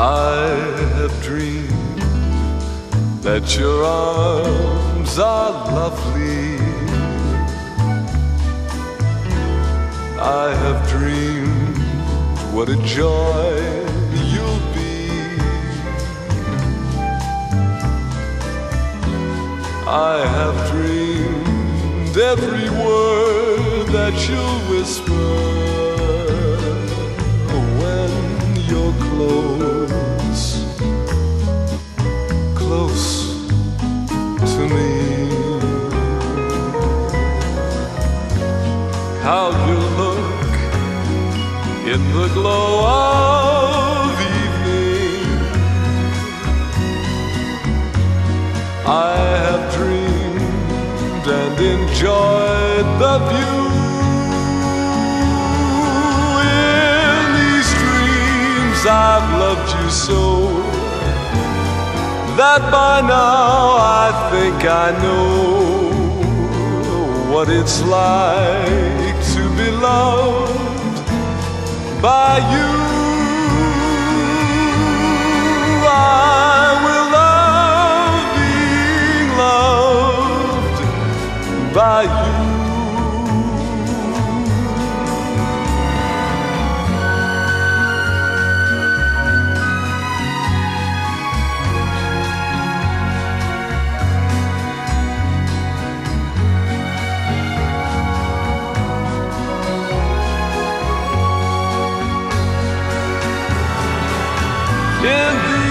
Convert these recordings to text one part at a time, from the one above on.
I have dreamed that your arms are lovely. I have dreamed what a joy you'll be. I have dreamed every word that you'll whisper when you're close. To me. How you look in the glow of evening. I have dreamed and enjoyed the view. In these dreams, I've loved you so that by now I think I know what it's like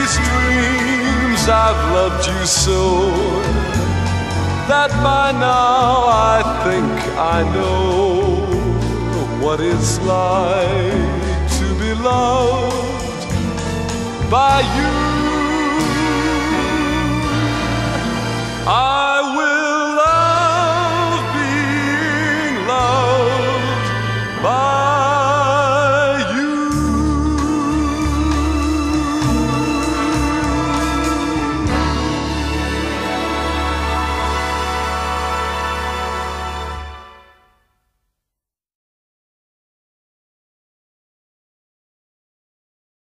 these dreams, I've loved you so that by now I think I know what it's like to be loved by you.